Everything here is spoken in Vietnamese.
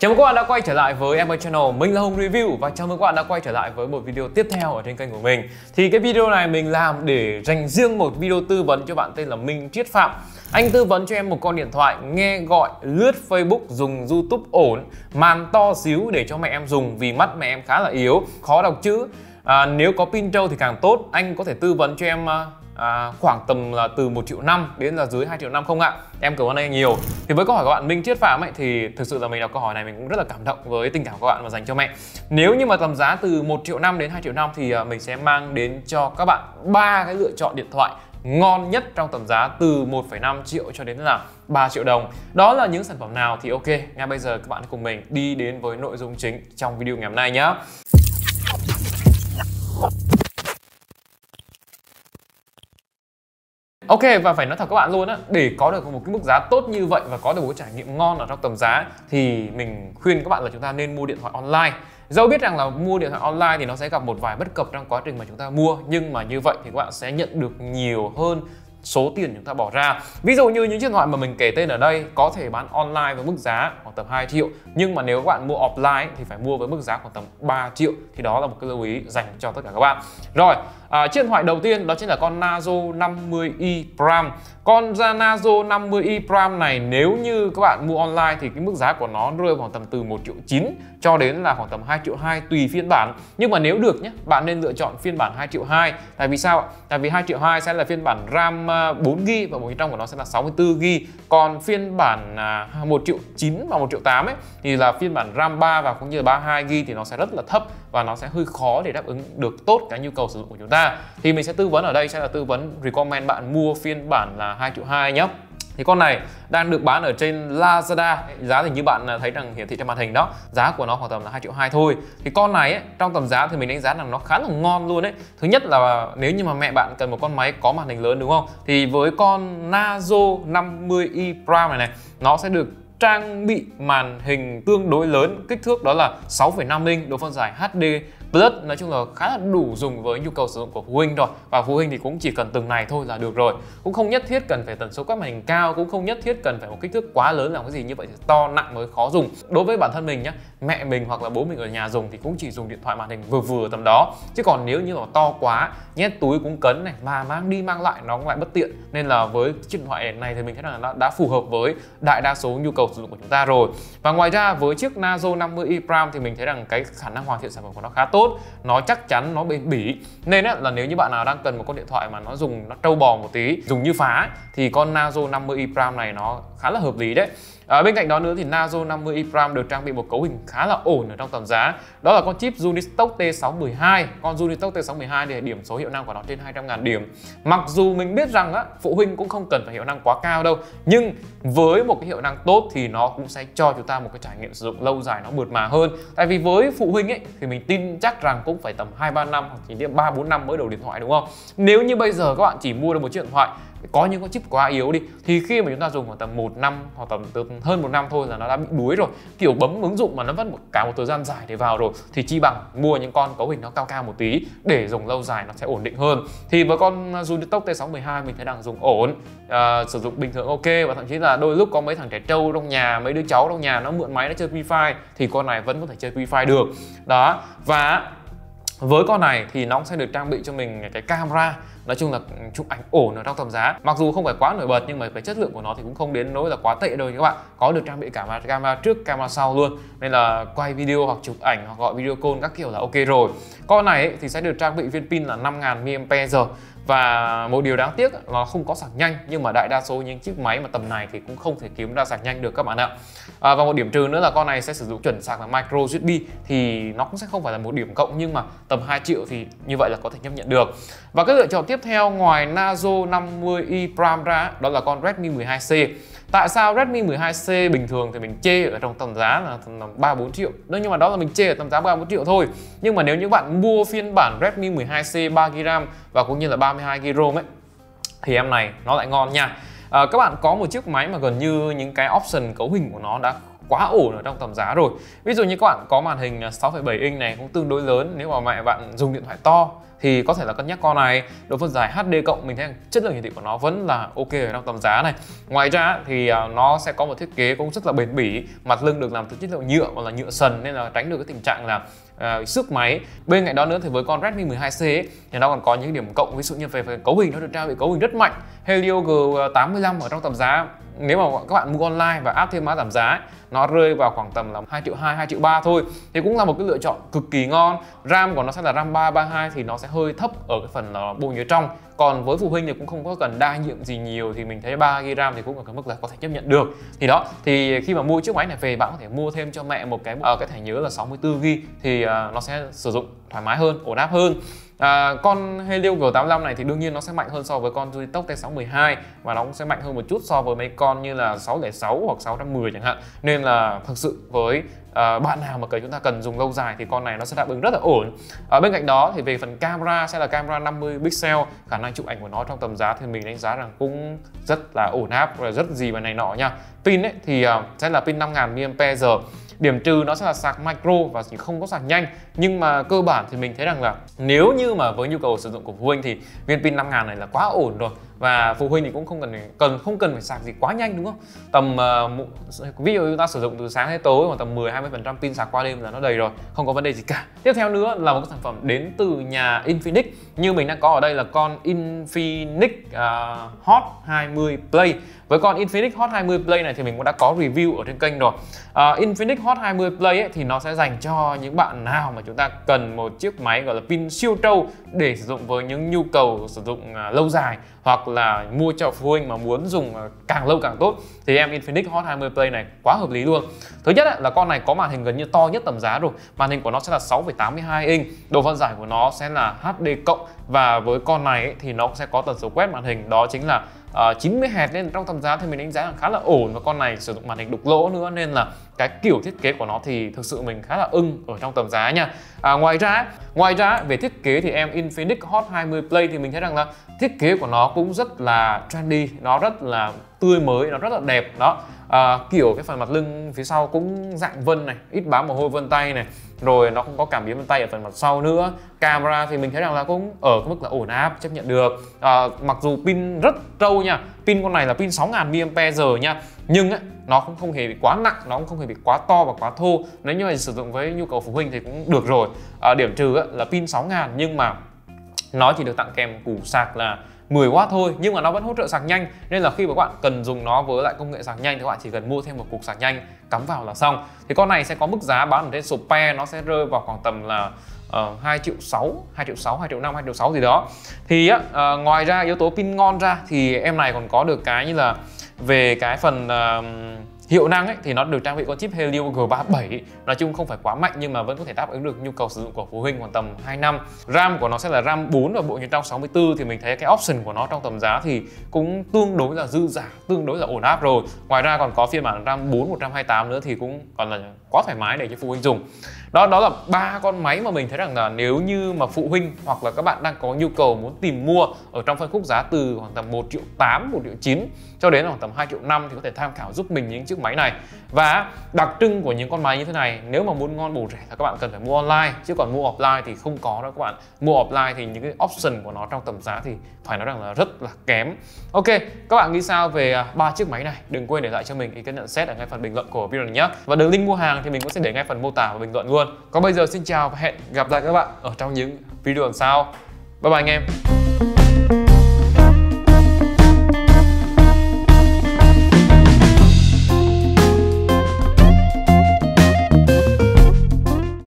Chào mừng các bạn đã quay trở lại với Em Channel, mình là Hùng Review và chào mừng các bạn đã quay trở lại với một video tiếp theo ở trên kênh của mình. Thì cái video này mình làm để dành riêng một video tư vấn cho bạn tên là Minh Triết Phạm. Anh tư vấn cho em một con điện thoại nghe gọi, lướt Facebook, dùng YouTube ổn Màn to xíu để cho mẹ em dùng vì mắt mẹ em khá là yếu, khó đọc chữ. À, Nếu có pin trâu thì càng tốt, anh có thể tư vấn cho em à, à, khoảng tầm là từ 1 triệu năm đến là dưới 2 triệu năm không ạ? Em cảm ơn anh nhiều. Thì với câu hỏi của bạn Minh Triết Phạm ấy thì thực sự là mình đọc câu hỏi này mình cũng rất là cảm động với tình cảm của bạn và dành cho mẹ. Nếu như mà tầm giá từ 1 triệu năm đến 2 triệu năm thì à, mình sẽ mang đến cho các bạn ba cái lựa chọn điện thoại ngon nhất trong tầm giá từ 1,5 triệu cho đến là 3 triệu đồng. Đó là những sản phẩm nào thì ok Ngay bây giờ các bạn cùng mình đi đến với nội dung chính trong video ngày hôm nay nhé Ok, và phải nói thật các bạn luôn á, để có được một cái mức giá tốt như vậy và có được một trải nghiệm ngon ở trong tầm giá thì mình khuyên các bạn là chúng ta nên mua điện thoại online. Dẫu biết rằng là mua điện thoại online thì nó sẽ gặp một vài bất cập trong quá trình mà chúng ta mua, nhưng mà như vậy thì các bạn sẽ nhận được nhiều hơn số tiền chúng ta bỏ ra. Ví dụ như những chiếc điện thoại mà mình kể tên ở đây có thể bán online với mức giá khoảng tầm 2 triệu nhưng mà nếu các bạn mua offline thì phải mua với mức giá khoảng tầm 3 triệu thì đó là một cái lưu ý dành cho tất cả các bạn. Rồi à, chiếc điện thoại đầu tiên đó chính là con Nazo 50i Prime. Con Nazo 50i Prime này nếu như các bạn mua online thì cái mức giá của nó rơi khoảng tầm từ 1 triệu 9 cho đến là khoảng tầm 2 triệu 2 tùy phiên bản. Nhưng mà nếu được nhé bạn nên lựa chọn phiên bản 2 triệu 2 tại vì sao ạ? Tại vì 2 triệu 2 sẽ là phiên bản RAM 4GB và bên trong của nó sẽ là 64GB còn phiên bản à, 1 triệu 9 và 1 triệu 8 ấy, thì là phiên bản RAM 3 và cũng như là 32GB thì nó sẽ rất là thấp và nó sẽ hơi khó để đáp ứng được tốt cái nhu cầu sử dụng của chúng ta. Thì mình sẽ tư vấn ở đây, sẽ là tư vấn recommend bạn mua phiên bản là 2 triệu 2 nhé thì con này đang được bán ở trên Lazada. Giá thì như bạn à, thấy rằng hiển thị trên màn hình đó giá của nó khoảng tầm là 2 triệu 2 thôi. Thì con này ấy, trong tầm giá thì mình đánh giá rằng nó khá là ngon luôn đấy thứ nhất là nếu như mà mẹ bạn cần một con máy có màn hình lớn đúng không? Thì với con Nazo 50i Prime này này nó sẽ được trang bị màn hình tương đối lớn kích thước đó là 6,5 inch độ phân giải HD Plus, nói chung là khá là đủ dùng với nhu cầu sử dụng của phụ huynh rồi. Và phụ huynh thì cũng chỉ cần từng này thôi là được rồi. Cũng không nhất thiết cần phải tần số quét màn hình cao, cũng không nhất thiết cần phải một kích thước quá lớn làm cái gì, như vậy thì to nặng mới khó dùng. Đối với bản thân mình nhé mẹ mình hoặc là bố mình ở nhà dùng thì cũng chỉ dùng điện thoại màn hình vừa vừa tầm đó. Chứ còn nếu như mà to quá, nhét túi cũng cấn này, mà mang đi mang lại nó cũng lại bất tiện. Nên là với chiếc điện thoại này thì mình thấy là nó đã phù hợp với đại đa số nhu cầu sử dụng của chúng ta rồi. Và ngoài ra với chiếc Nazo 50i Prime thì mình thấy rằng cái khả năng hoàn thiện sản phẩm của nó khá tốt tốt nó chắc chắn nó bền bỉ. Nên á, là nếu như bạn nào đang cần một con điện thoại mà nó dùng nó trâu bò một tí dùng như phá thì con Nazo 50i Prime này nó khá là hợp lý đấy. À, bên cạnh đó nữa thì Nazo 50i Prime được trang bị một cấu hình khá là ổn ở trong tầm giá. Đó là con chip Unistock T612 Con Unistock T612 thì điểm số hiệu năng của nó trên 200.000 điểm. Mặc dù mình biết rằng á, phụ huynh cũng không cần phải hiệu năng quá cao đâu Nhưng với một cái hiệu năng tốt thì nó cũng sẽ cho chúng ta một cái trải nghiệm sử dụng lâu dài nó mượt mà hơn. Tại vì với phụ huynh ấy thì mình tin chắc rằng cũng phải tầm 2-3 năm hoặc chỉ đến 3-4 năm mới đầu điện thoại đúng không? Nếu như bây giờ các bạn chỉ mua được một chiếc điện thoại có những con chip quá yếu đi thì khi mà chúng ta dùng khoảng tầm một năm hoặc tầm từ hơn một năm thôi là nó đã bị đuối rồi. Kiểu bấm ứng dụng mà nó mất một cả một thời gian dài để vào rồi thì chi bằng mua những con cấu hình nó cao cao một tí để dùng lâu dài nó sẽ ổn định hơn. Thì với con Unitox T612 mình thấy đang dùng ổn à, sử dụng bình thường ok và thậm chí là đôi lúc có mấy thằng trẻ trâu trong nhà mấy đứa cháu trong nhà nó mượn máy nó chơi wifi thì con này vẫn có thể chơi wifi được. Đó và với con này thì nó sẽ được trang bị cho mình cái camera nói chung là chụp ảnh ổn ở trong tầm giá. Mặc dù không phải quá nổi bật nhưng mà cái chất lượng của nó thì cũng không đến nỗi là quá tệ đâu các bạn. Có được trang bị cả camera trước camera sau luôn. Nên là quay video hoặc chụp ảnh hoặc gọi video call các kiểu là ok rồi. Con này ấy, thì sẽ được trang bị viên pin là 5000 mAh. Và một điều đáng tiếc là không có sạc nhanh nhưng mà đại đa số những chiếc máy mà tầm này thì cũng không thể kiếm ra sạc nhanh được các bạn ạ. À, và một điểm trừ nữa là con này sẽ sử dụng chuẩn sạc là micro USB thì nó cũng sẽ không phải là một điểm cộng nhưng mà tầm 2 triệu thì như vậy là có thể chấp nhận được. Và cái lựa chọn tiếp theo ngoài Nazo 50i Prime ra đó là con Redmi 12C Tại sao Redmi 12C bình thường thì mình chê ở trong tầm giá là tầm 3 4 triệu. Đó nhưng mà đó là mình chê ở tầm giá 3 4 triệu thôi. Nhưng mà nếu như bạn mua phiên bản Redmi 12C 3GB RAM và cũng như là 32GB ROM ấy thì em này nó lại ngon nha. À, các bạn có một chiếc máy mà gần như những cái option cấu hình của nó đã quá ổn ở trong tầm giá rồi. Ví dụ như các bạn có màn hình 6,7 inch này cũng tương đối lớn nếu mà mẹ bạn dùng điện thoại to thì có thể là cân nhắc con này. Độ phân giải HD cộng mình thấy rằng chất lượng hiển thị của nó vẫn là ok ở trong tầm giá này. Ngoài ra thì à, nó sẽ có một thiết kế cũng rất là bền bỉ mặt lưng được làm từ chất liệu nhựa hoặc là nhựa sần nên là tránh được cái tình trạng là à, uh, sức máy. Bên cạnh đó nữa thì với con Redmi 12C ấy, thì nó còn có những điểm cộng ví dụ như về, về cấu hình nó được trang bị cấu hình rất mạnh. Helio G85 ở trong tầm giá nếu mà các bạn mua online và áp thêm mã giảm giá ấy, nó rơi vào khoảng tầm là 2 triệu 2, 2 triệu 3 thôi. Thì cũng là một cái lựa chọn cực kỳ ngon. RAM của nó sẽ là RAM 332 thì nó sẽ hơi thấp ở cái phần ờ, là bộ nhớ trong. Còn với phụ huynh thì cũng không có cần đa nhiệm gì nhiều thì mình thấy 3 GB RAM thì cũng ở cái mức là có thể chấp nhận được. Thì đó thì khi mà mua chiếc máy này về bạn có thể mua thêm cho mẹ một cái uh, cái thẻ nhớ là 64 GB thì uh, nó sẽ sử dụng thoải mái hơn ổn áp hơn. À, con Helio G85 này thì đương nhiên nó sẽ mạnh hơn so với con Tốc T612 và nó cũng sẽ mạnh hơn một chút so với mấy con như là 606 hoặc 610 chẳng hạn. Nên là thực sự với à, bạn nào mà cần chúng ta cần dùng lâu dài thì con này nó sẽ đáp ứng rất là ổn. À, bên cạnh đó thì về phần camera sẽ là camera 50 pixel khả năng chụp ảnh của nó trong tầm giá thì mình đánh giá rằng cũng rất là ổn áp và rất gì và này nọ nha. Pin ấy thì uh, sẽ là pin 5000 mAh điểm trừ nó sẽ là sạc micro và chỉ không có sạc nhanh. Nhưng mà cơ bản thì mình thấy rằng là nếu như mà với nhu cầu sử dụng của phụ huynh thì viên pin 5000 này là quá ổn rồi. Và phụ huynh thì cũng không cần cần không cần phải sạc gì quá nhanh đúng không? Tầm uh, ví dụ chúng ta sử dụng từ sáng đến tối mà tầm 10 20 phần trăm pin sạc qua đêm là nó đầy rồi không có vấn đề gì cả. Tiếp theo nữa là một cái sản phẩm đến từ nhà Infinix. Như mình đang có ở đây là con Infinix uh, Hot 20 Play. Với con Infinix Hot 20 Play này thì mình cũng đã có review ở trên kênh rồi. Uh, Infinix Hot 20 Play ấy, thì nó sẽ dành cho những bạn nào mà chúng ta cần một chiếc máy gọi là pin siêu trâu để sử dụng với những nhu cầu sử dụng uh, lâu dài hoặc là mua cho phụ huynh mà muốn dùng à, càng lâu càng tốt thì em Infinix Hot 20 Play này quá hợp lý luôn. Thứ nhất là con này có màn hình gần như to nhất tầm giá rồi. Màn hình của nó sẽ là 6,82 inch độ phân giải của nó sẽ là HD cộng và với con này thì nó sẽ có tần số quét màn hình đó chính là uh, 90 Hz nên trong tầm giá thì mình đánh giá là khá là ổn và con này sử dụng màn hình đục lỗ nữa nên là cái kiểu thiết kế của nó thì thực sự mình khá là ưng ở trong tầm giá nha. À, ngoài ra ngoài ra về thiết kế thì em Infinix Hot 20 Play thì mình thấy rằng là thiết kế của nó cũng rất là trendy nó rất là tươi mới nó rất là đẹp đó. À, kiểu cái phần mặt lưng phía sau cũng dạng vân này ít bám mồ hôi vân tay này rồi nó không có cảm biến vân tay ở phần mặt sau nữa. Camera thì mình thấy rằng là cũng ở cái mức là ổn áp chấp nhận được. À, mặc dù pin rất trâu nha pin con này là pin 6000 mAh nha. Nhưng ấy, nó cũng không hề bị quá nặng nó cũng không hề bị quá to và quá thô. Nếu như mà sử dụng với nhu cầu phụ huynh thì cũng được rồi. À, điểm trừ ấy, là pin 6000 nhưng mà nó chỉ được tặng kèm củ sạc là 10W thôi nhưng mà nó vẫn hỗ trợ sạc nhanh. Nên là khi mà các bạn cần dùng nó với lại công nghệ sạc nhanh thì các bạn chỉ cần mua thêm một cục sạc nhanh cắm vào là xong. Thì con này sẽ có mức giá bán ở trên Shopee nó sẽ rơi vào khoảng tầm là Ờ, uh, 2 triệu 6, 2 triệu 6, 2 triệu 5, 2 triệu 6 gì đó. Thì uh, ngoài ra yếu tố pin ngon ra thì em này còn có được cái như là về cái phần uh, hiệu năng ấy thì nó được trang bị con chip Helio G37 nói chung không phải quá mạnh nhưng mà vẫn có thể đáp ứng được nhu cầu sử dụng của phụ huynh khoảng tầm 2 năm. RAM của nó sẽ là RAM 4 và bộ nhớ trong 64 thì mình thấy cái option của nó trong tầm giá thì cũng tương đối là dư giả tương đối là ổn áp rồi. Ngoài ra còn có phiên bản RAM 4 128 nữa thì cũng còn là quá thoải mái để cho phụ huynh dùng. Đó đó là ba con máy mà mình thấy rằng là nếu như mà phụ huynh hoặc là các bạn đang có nhu cầu muốn tìm mua ở trong phân khúc giá từ khoảng tầm 1 triệu 8, 1 triệu 9 cho đến khoảng tầm 2 triệu 5 thì có thể tham khảo giúp mình những chiếc máy này. Và đặc trưng của những con máy như thế này, nếu mà muốn ngon bổ rẻ là các bạn cần phải mua online, chứ còn mua offline thì không có đâu các bạn. Mua offline thì những cái option của nó trong tầm giá thì phải nói rằng là rất là kém. Ok, các bạn nghĩ sao về à, ba chiếc máy này? Đừng quên để lại cho mình ý kiến nhận xét ở ngay phần bình luận của video này nhé. Và đường link mua hàng thì mình cũng sẽ để ngay phần mô tả và bình luận luôn. Còn bây giờ xin chào và hẹn gặp lại các bạn ở trong những video lần sau. Bye bye anh em.